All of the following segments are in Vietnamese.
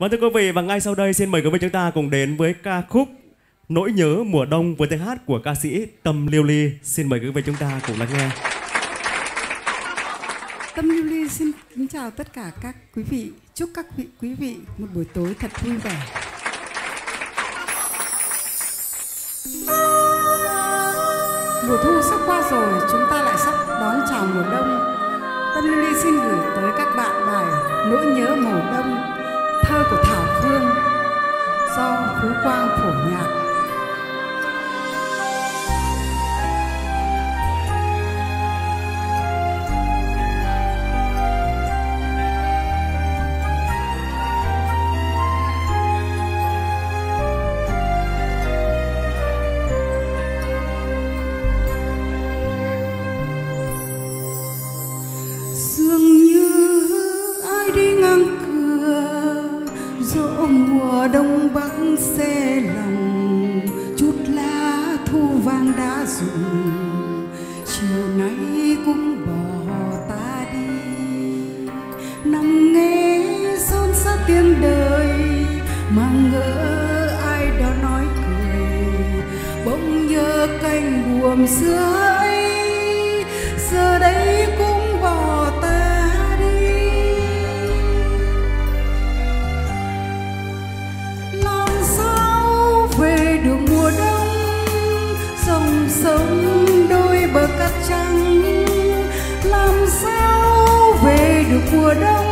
Vâng thưa quý vị và ngay sau đây xin mời quý vị chúng ta cùng đến với ca khúc Nỗi nhớ mùa đông với tiếng hát của ca sĩ Tâm Liêu Ly. Xin mời quý vị chúng ta cùng lắng nghe. Tâm Liêu Ly xin kính chào tất cả các quý vị. Chúc các vị quý vị một buổi tối thật vui vẻ. Mùa thu sắp qua rồi, chúng ta lại sắp đón chào mùa đông. Tâm Liêu Ly xin gửi tới các bạn bài Nỗi nhớ mùa đông, thơ của Thảo Phương do Phú Quang phổ nhạc. Xe lòng chút lá thu vàng đã rụng. Chiều nay cũng bỏ ta đi. Nằm nghe xôn xa tiếng đời, mà ngỡ ai đó nói cười. Bỗng nhớ canh buồm xưa sống đôi bờ cát trắng làm sao về được mùa đông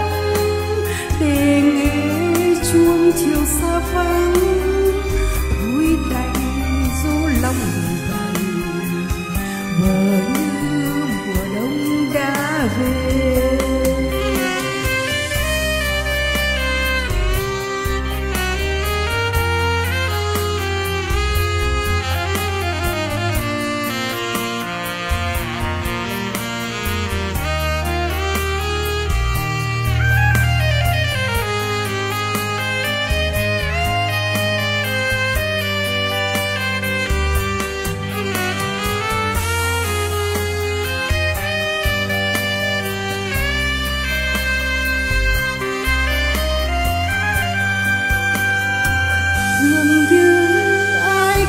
để nghe chuông chiều xa vắng.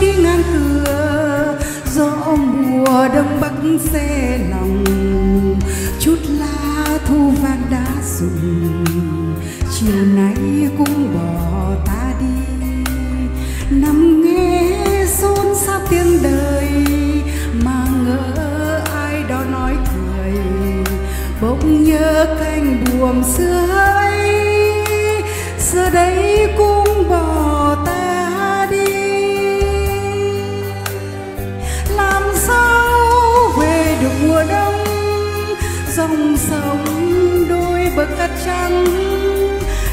Đi ngang cửa, gió mùa đông bắc xe lòng. Chút lá thu vàng đã rụng, chiều nay cũng bỏ ta đi. Nằm nghe xôn xao tiếng đời, mà ngỡ ai đó nói cười. Bỗng nhớ canh buồm xưa ấy giờ đây cũng dòng sông đôi bờ cát trắng.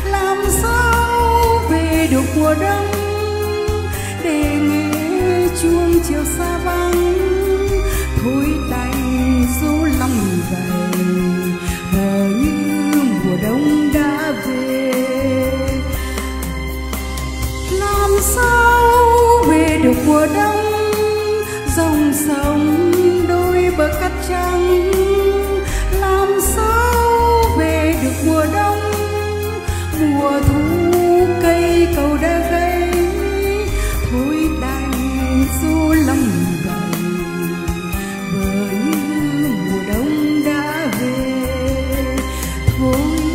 Làm sao về được mùa đông để nghe chuông chiều xa vắng? Thôi đành du lòng vầy hờ như mùa đông đã về. Làm sao về được mùa đông? Dòng sông đôi bờ cát trắng. vui.